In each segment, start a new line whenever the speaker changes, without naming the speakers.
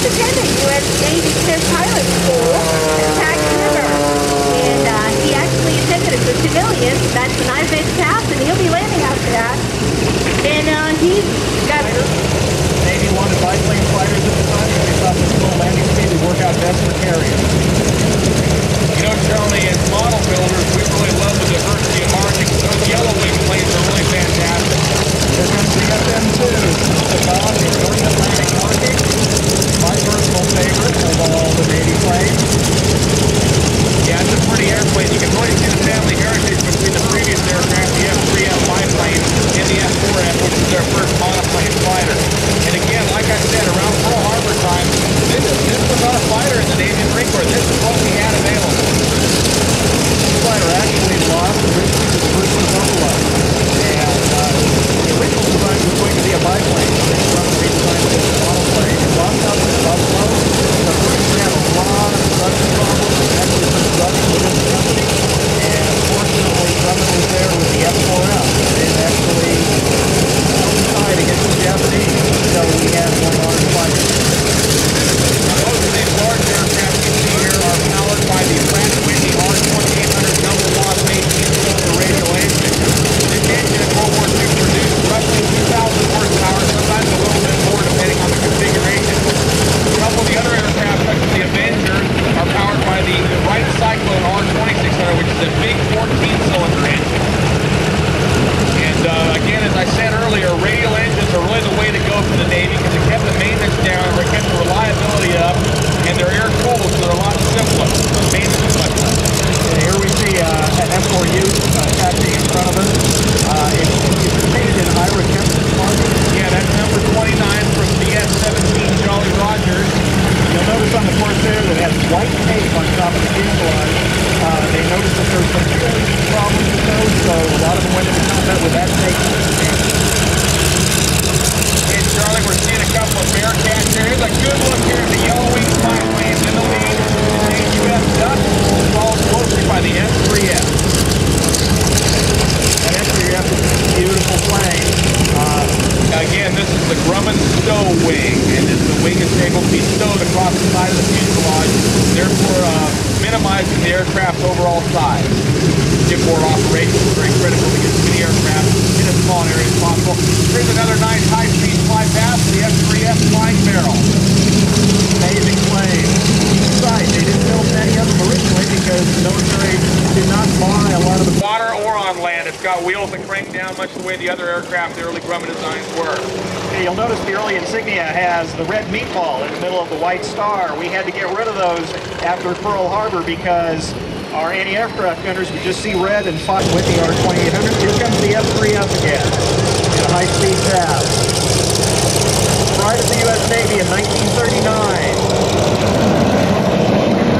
And Rob attended U.S. Navy Clear Pilot School at Pax River. And uh, he actually attended it for civilians. That's an IVEX pass, and he'll be landing after that. And uh, he's got
Navy wanted biplane fighters at the time. They thought this low landing speed would work out best for carriers.
You know, Charlie, as model builders, we really love the diversity of markings. Those yellow wing planes are really fantastic.
Here comes the FM2. The Bob in North Atlantic marking. My personal favorite of all the Navy
it's got wheels that crank down much the way the other aircraft the early Grumman designs were.
Hey, You'll notice the early insignia has the red meatball in the middle of the white star. We had to get rid of those after Pearl Harbor because our anti-aircraft gunners would just see red and fought with the R-2800. Here comes the F-3F again in a high-speed pass. Pride the U.S. Navy in 1939.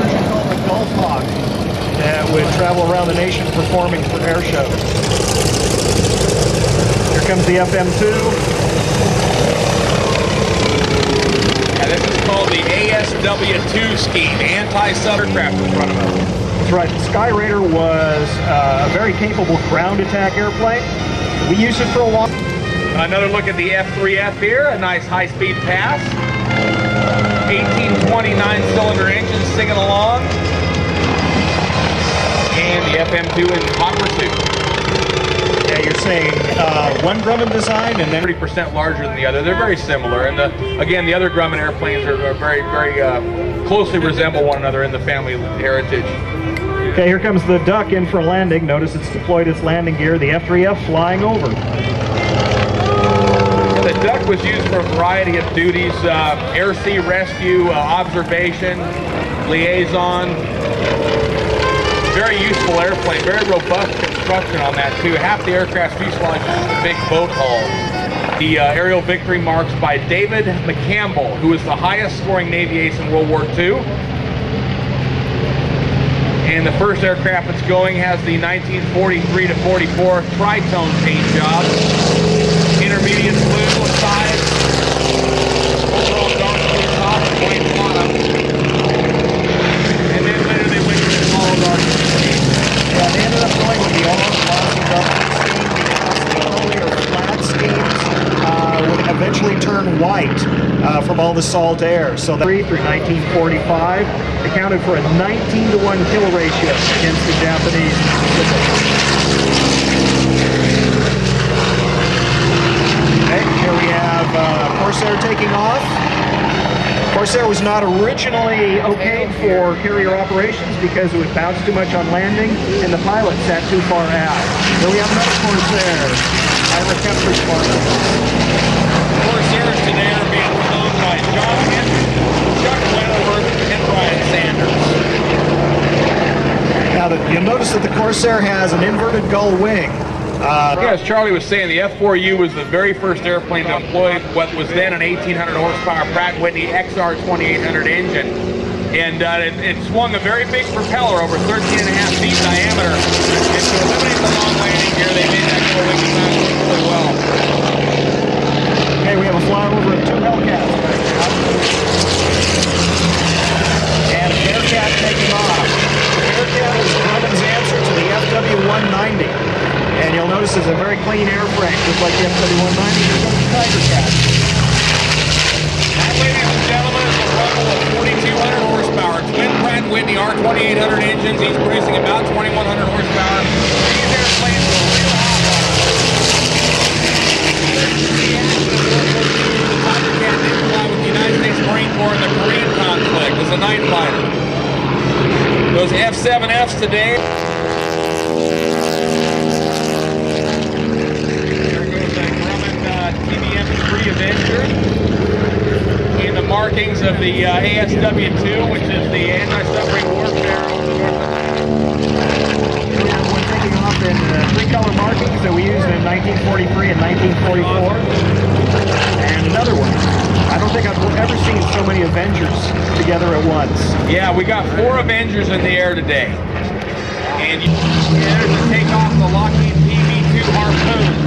Version called the Gulf Hawk that would travel around the nation performing for air shows. Here comes the FM2.
Yeah, this is called the ASW-2 scheme, anti-sub-aircraft in front of us.
That's right. The Skyraider was uh, a very capable ground attack airplane. We used it for a while.
Another look at the F3F here, a nice high-speed pass. 1829 cylinder engine singing along. And the FM2 in hot pursuit.
Yeah, you're saying uh, one Grumman design and then
30% larger than the other. They're very similar. And the, again, the other Grumman airplanes are, are very, very uh, closely resemble one another in the family heritage.
Okay, here comes the duck in for landing. Notice it's deployed its landing gear. The F3F flying over.
The duck was used for a variety of duties, uh, air sea rescue, uh, observation, liaison. Very useful airplane, very robust construction on that too. Half the aircraft's fuselage is a big boat hull. The uh, aerial victory marks by David McCampbell, who was the highest scoring Navy ace in World War II. And the first aircraft that's going has the 1943 to 44 tritone paint job. Intermediate blue size. Overall dark blue top and white bottom. And then later they went to the all dark scheme.
Yeah, they ended up going with the all glossy government scheme the earlier flat schemes uh, would eventually turn white uh, from all the salt air. So that through 1945 accounted for a 19 to 1 kill ratio against the Japanese. Okay, here we have uh, Corsair taking off. Corsair was not originally okay for carrier operations because it would bounce too much on landing and the pilot sat too far out. Here we have another Corsair. Ira Kepler's partner.
Corsairs today are being flown by John Henry, Chuck Wentworth, and Brian Sanders.
Now, that you'll notice that the Corsair has an inverted gull wing. Uh,
Yeah, as Charlie was saying, the F4U was the very first airplane to employ what was then an 1800 horsepower Pratt Whitney XR 2800 engine. And uh, it, it swung a very big propeller over 13 and a half feet diameter. And to eliminate the long landing gear, they made that gull wing really well.
okay, we have a flyover of two Hellcats right now. And a Bearcat taking off. The Bearcat is Grumman's answer to the FW-190. And you'll notice it's a very clean airframe, just like the FW-190. Here comes the Tiger Cat.
That, ladies and gentlemen, is a Rumble of 4,200 horsepower. Twin Pratt Whitney R2800 engines. He's producing about 2,100 horsepower. These airplanes were real hot. The United States Marine Corps in the Korean conflict as a night fighter. Those F-7Fs today. There goes that Grumman uh, TBM-3 Avenger in the markings of the uh, ASW-2, which is the anti-submarine warfare over the North
Here we have one taking off in uh, three color markings that we used in 1943 and 1944. And another one. I don't think I've ever seen so many Avengers together at once.
Yeah, we got four Avengers in the air today. And yeah, there's a takeoff of the Lockheed PV-2 Harpoon.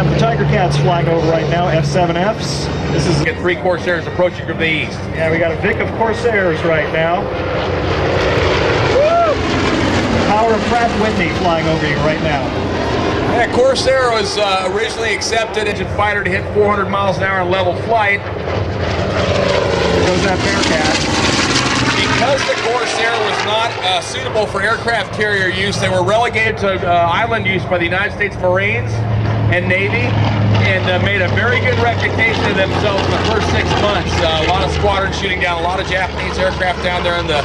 Have the Tigercats flying over right now, F7Fs. This is,
get three Corsairs approaching from the east.
yeah, we got a Vic of Corsairs right now. Woo! Power of Pratt Whitney flying over you right now.
Yeah, Corsair was uh, originally accepted as a fighter to hit 400 miles an hour in level flight.
There goes that Bearcat.
Because the Corsair was not uh, suitable for aircraft carrier use, they were relegated to uh, island use by the United States Marines and Navy and uh, made a very good reputation of themselves in the first six months. Uh, a lot of squadrons shooting down a lot of Japanese aircraft down there in the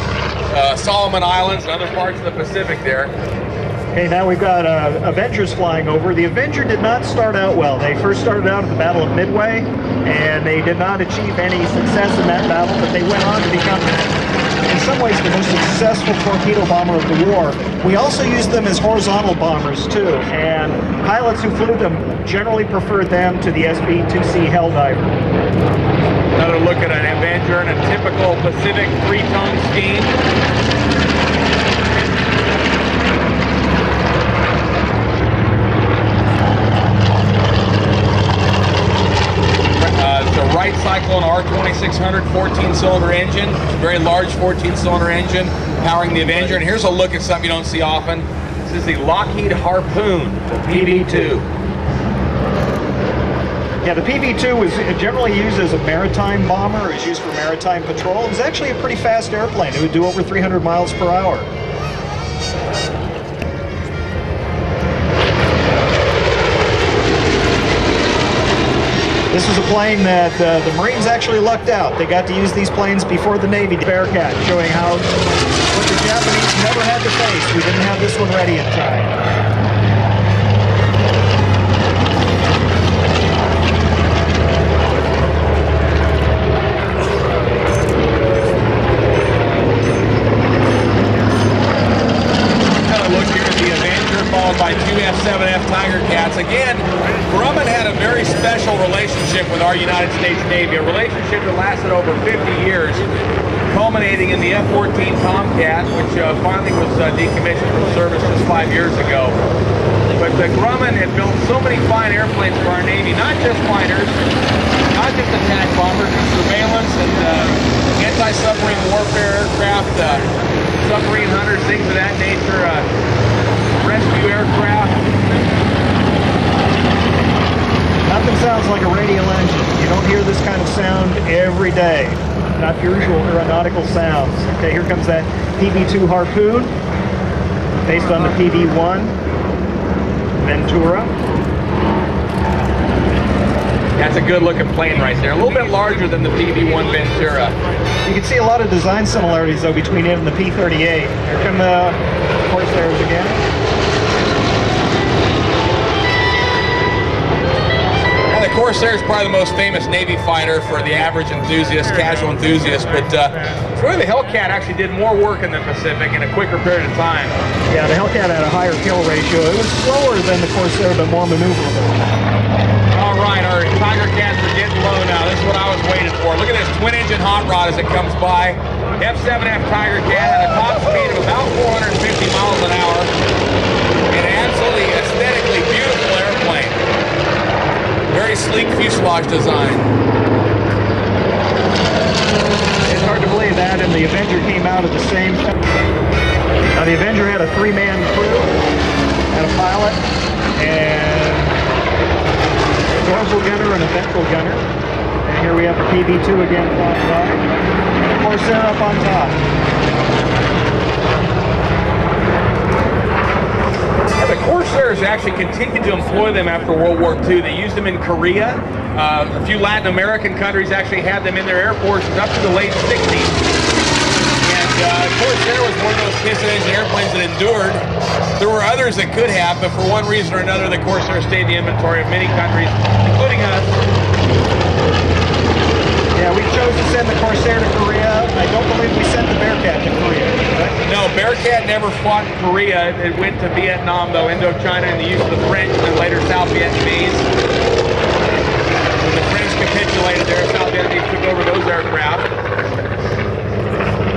uh, Solomon Islands and other parts of the Pacific there.
Okay, now we've got uh, Avengers flying over. The Avenger did not start out well. They first started out at the Battle of Midway, and they did not achieve any success in that battle, but they went on to become, in some ways, the most successful torpedo bomber of the war. We also used them as horizontal bombers, too, and pilots who flew them generally preferred them to the SB-2C Helldiver.
Another look at an Avenger in a typical Pacific three-tone scheme. Uh, it's a cyclone R2600 14-cylinder engine, very large 14-cylinder engine powering the Avenger. And here's a look at something you don't see often. This is the Lockheed Harpoon, the PV-2.
Yeah, the PV-2 was generally used as a maritime bomber. It was used for maritime patrol. It was actually a pretty fast airplane. It would do over 300 miles per hour. This was a plane that uh, the Marines actually lucked out. They got to use these planes before the Navy. Bearcat, showing how what the Japanese never had to face. We didn't have this one ready in time.
by two F-7F Tigercats. Again, Grumman had a very special relationship with our United States Navy, a relationship that lasted over 50 years. culminating in the F-14 Tomcat, which uh, finally was uh, decommissioned from service just five years ago. But uh, Grumman had built so many fine airplanes for our Navy, not just fighters, not just attack bombers, but surveillance and uh, anti-submarine warfare aircraft, uh, submarine hunters, things of that nature, uh, rescue aircraft.
Nothing sounds like a radial engine. You don't hear this kind of sound every day. Not your usual aeronautical sounds. Okay, here comes that PV-2 Harpoon, based on the PV-1 Ventura.
That's a good looking plane right there. A little bit larger than the PV-1 Ventura.
You can see a lot of design similarities though between it and the P-38. Here come the Corsairs again.
Corsair is probably the most famous Navy fighter for the average enthusiast, casual enthusiast, but uh, really the Hellcat actually did more work in the Pacific in a quicker period of time.
Yeah, the Hellcat had a higher kill ratio. It was slower than the Corsair, but more maneuverable.
All right, our Tigercats are getting low now. This is what I was waiting for. Look at this twin engine hot rod as it comes by. F7F Tigercat at a top speed of about 450 miles an hour. An absolutely Very sleek fuselage design.
It's hard to believe that, and the Avenger came out at the same time. Now, the Avenger had a three-man crew, had a pilot, and a dorsal gunner and a ventral gunner. And here we have the PV-2 again flying by, and Corsair up on top.
The Corsairs actually continued to employ them after World War II. They used them in Korea. Uh, a few Latin American countries actually had them in their air forces up to the late 60s. And uh, Corsair was one of those piston engine airplanes that endured. There were others that could have, but for one reason or another, the Corsair stayed in the inventory of many countries, including us.
Yeah, we chose to send the Corsair to Korea. I don't believe we sent the Bearcat to Korea. correct?
No, Bearcat never fought in Korea. It went to Vietnam, though, Indochina, in the use of the French and then later South Vietnamese. When the French capitulated there, South Vietnamese took over those aircraft.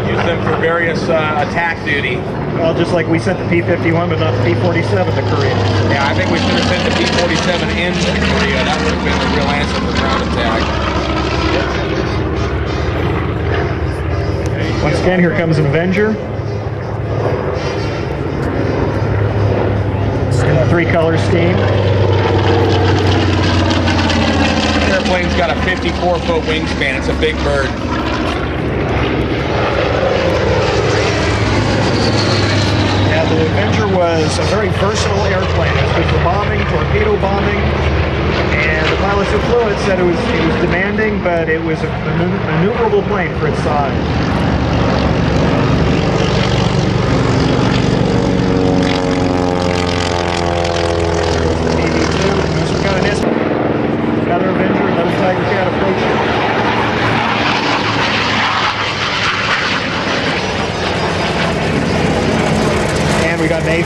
Used them for various uh, attack duty.
Well, just like we sent the P-51, but not the P-47 to Korea.
Yeah, I think we should have sent the P-47 into Korea. That would have been the real answer for ground attack.
Once again, here comes an Avenger. In the three color scheme.
This airplane's got a 54-foot wingspan. It's a big bird.
Yeah, the Avenger was a very versatile airplane. It was good for bombing, torpedo bombing, and the pilots who flew it said it was it was demanding, but it was a maneuverable plane for its size.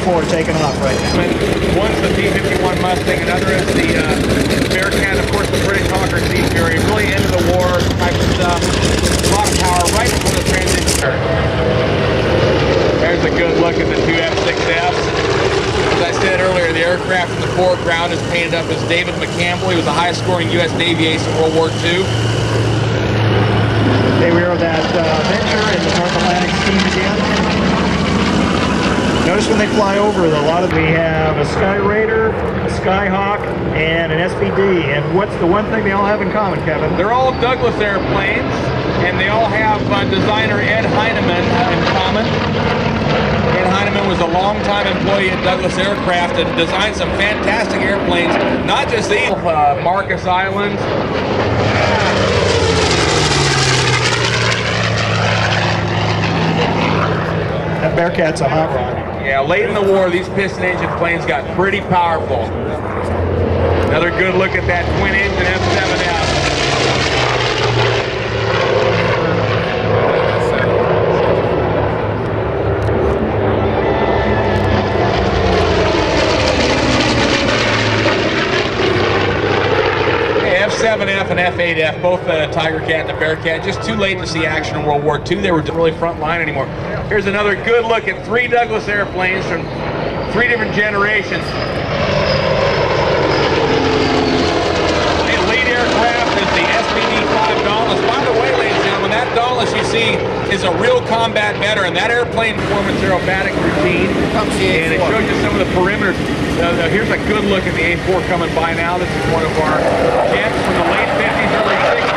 T-54 taking off right now.
One's the T-51 Mustang, another is the uh, Bearcat, of course the British Hawker Sea Fury, really into the war type of stuff. A lot of power right before the transition. There's a good look at the two F6Fs. As I said earlier, the aircraft in the foreground is painted up as David McCampbell. He was the highest scoring U.S. Navy ace in World War II.
They were that uh, venture in the North Atlantic Sea Museum. Notice when they fly over, a lot of we have a Skyraider, a Skyhawk, and an SBD. And what's the one thing they all have in common, Kevin?
They're all Douglas airplanes, and they all have uh, designer Ed Heinemann in common. Ed Heinemann was a longtime employee at Douglas Aircraft and designed some fantastic airplanes, not just these. Uh, Marcus Islands.
That Bearcat's a hot rod.
Yeah, late in the war, these piston engine planes got pretty powerful. Another good look at that twin engine F7F. F7 F-7F and F-8F, both the Tigercat and the Bearcat. Just too late to see action in World War II. They were really front line anymore. Here's another good look at three Douglas airplanes from three different generations. The lead aircraft is the SBD-5 Dauntless. By the way, ladies and gentlemen, that Dauntless you see is a real combat veteran. That airplane performance aerobatic routine, and it shows you some of the perimeters. Uh, here's a good look at the A4 coming by now. This is one of our jets from the late 50s, early 60s.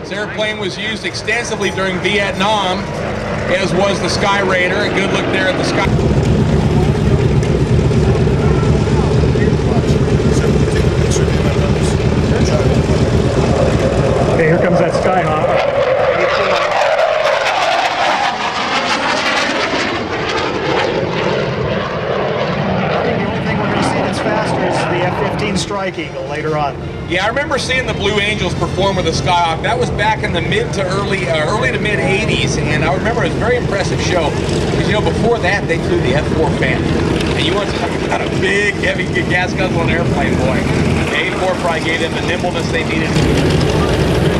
This airplane was used extensively during Vietnam, as was the Skyraider. A good look there at the Sky.
Okay, here comes that Skyhawk. I think the only thing we're going to see that's faster is the only thing we're gonna see that's faster is the F-15 Strike Eagle later on.
Yeah, I remember seeing the Blue Angels perform with the Skyhawk. That was back in the mid to early, uh, early to mid '80s, and I remember it was a very impressive show. Because you know, before that, they flew the F4 Phantom, and you want to talk about a big, heavy gas guzzling airplane, boy. The A4 probably gave them the nimbleness they needed.